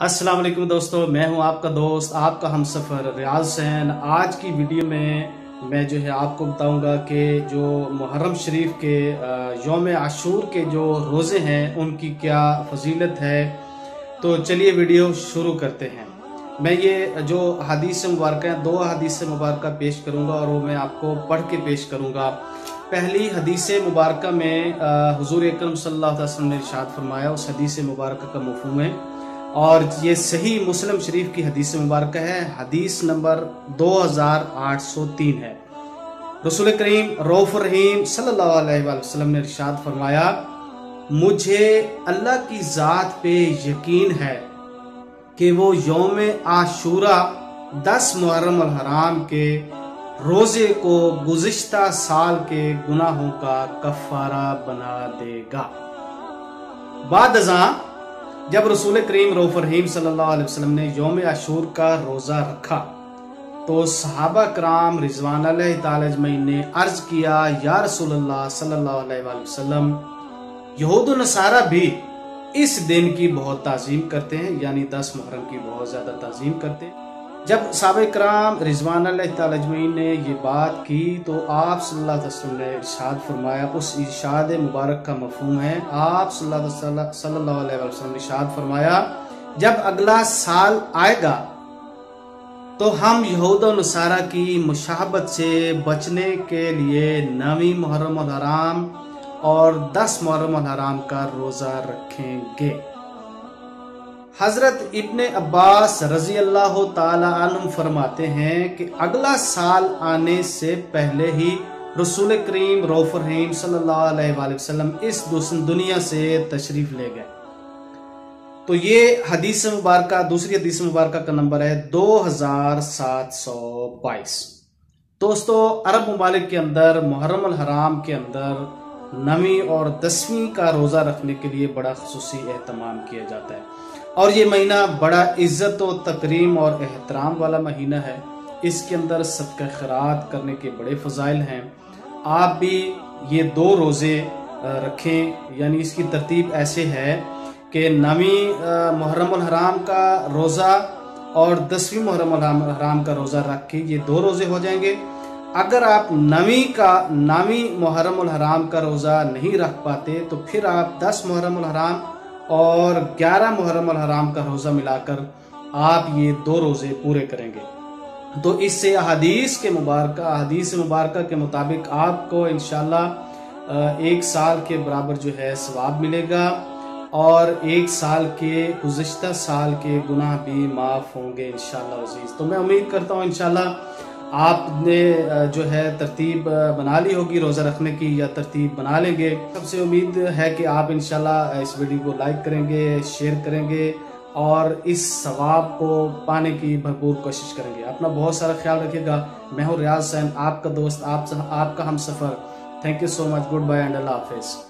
अस्सलाम वालेकुम दोस्तों, मैं हूँ आपका दोस्त, आपका हम सफ़र रियाज सैन आज की वीडियो में मैं जो है आपको बताऊँगा कि जो मुहर्रम शरीफ के योम आशूर के जो रोज़े हैं, उनकी क्या फजीलत है। तो चलिए वीडियो शुरू करते हैं। मैं ये जो हदीस मुबारक हैं, दो हदीस मुबारक पेश करूँगा और वो मैं आपको पढ़ के पेश करूँगा। पहली हदीस मुबारक में हजूर अक्रम अलैहि वसल्लम ने इरशाद फरमाया, उस हदीस मुबारक का मफहम है और ये सही मुस्लिम शरीफ की हदीस मुबारक है। हदीस नंबर 2803 है। रसूल करीम रऊफ रहीम सल्लल्लाहु वसल्लम ने इरशाद फरमाया, मुझे अल्लाह की ज़ात पे यकीन है कि वो योम आशूरा दस मुहर्रम हराम के रोज़े को गुज्श्ता साल के गुनाहों का कफारा बना देगा। बाद जब रसूल करीम रऊफ रहीम वसल्लम ने योम आशूर का रोज़ा रखा तो सहाबा कराम रिजवान तजमीन ने अर्ज़ किया, या रसोल्ला सल्लल्लाहु अलैहि यहूद नसारा भी इस दिन की बहुत तज़ीम करते हैं, यानी दस मुहर्रम की बहुत ज़्यादा तज़ीम करते हैं। जब सबराम रिजवान तजमीन ने ये बात की तो आप वसल्लम ने इरशाद फरमाया, उस इर्शाद मुबारक का मफहूम है। आप वसल्लम ने इरशाद फरमाया, जब अगला साल आएगा तो हम यहूद नसारा की मुशाहबत से बचने के लिए नवी मुहर्रम हराम और दस मुहर्रम हराम का रोज़ा रखेंगे। हज़रत इब्ने अब्बास रज़ी अल्लाह तुम फरमाते हैं कि अगला साल आने से पहले ही रसूल करीम रऊफ रहीम वसल्लम इस दुनिया से तशरीफ़ ले गए। तो ये हदीस मुबारक, दूसरी हदीस मुबारक का नंबर है दो हज़ार सात सौ बाईस। दोस्तों, अरब ममालिक के अंदर, मुहर्रम हराम के अंदर नवी और दसवीं का रोज़ा रखने के लिए बड़ा खसूसी एहतमाम किया जाता है। और ये महीना बड़ा इज़्ज़त और तकरीम और एहतराम वाला महीना है। इसके अंदर सबका खैरात करने के बड़े फ़जाइल हैं। आप भी ये दो रोज़े रखें, यानी इसकी तरतीब ऐसे है कि नवी मुहर्रम हराम का रोज़ा और दसवीं मुहर्रम हराम का रोज़ा रख के ये दो रोज़े हो जाएँगे। अगर आप नवी का, नवी मुहर्रम हराम का रोज़ा नहीं रख पाते तो फिर आप दस मुहर्रम हराम और 11 मुहर्रम हराम का रोज़ा मिलाकर आप ये दो रोज़े पूरे करेंगे। तो इससे अदीस के मुबारक अदीस मुबारक के मुताबिक आपको इनशाला एक साल के बराबर जो है सवाब मिलेगा और एक साल के गुज्त साल के गुनाह भी माफ़ होंगे इनशाला अज़ीज़। तो मैं उम्मीद करता हूँ इनशाला आपने जो है, तरतीब बना ली होगी, रोज़ा रखने की, या तरतीब बना लेंगे। सबसे उम्मीद है कि आप इंशाल्लाह इस वीडियो को लाइक करेंगे, शेयर करेंगे, और इस सवाब को पाने की भरपूर कोशिश करेंगे। अपना बहुत सारा ख्याल रखिएगा। मैं हूँ रियाज सैन आपका दोस्त, आप आपका हम सफ़र thank you so much good bye and अल्लाह हाफिज़